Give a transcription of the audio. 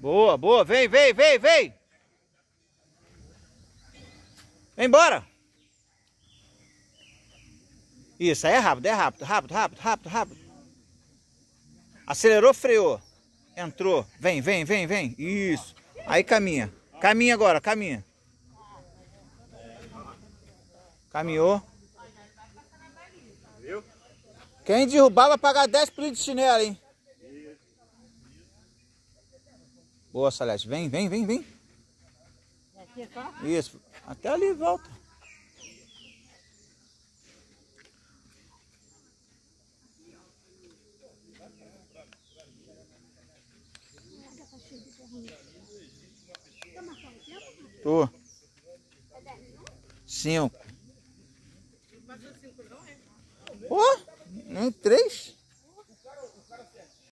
Boa, boa. Vem, vem, vem, vem. Vem embora. Isso, aí é rápido, é rápido, rápido, rápido, rápido, rápido. Acelerou, freou. Entrou. Vem, vem, vem, vem. Isso. Aí caminha. Caminha agora, caminha. Caminhou. Quem derrubar vai pagar 10 por de chinelo, hein? Boa, Salete. Vem, vem, vem, vem. Isso. Até ali, volta. Tô. Cinco. Ó, nem três.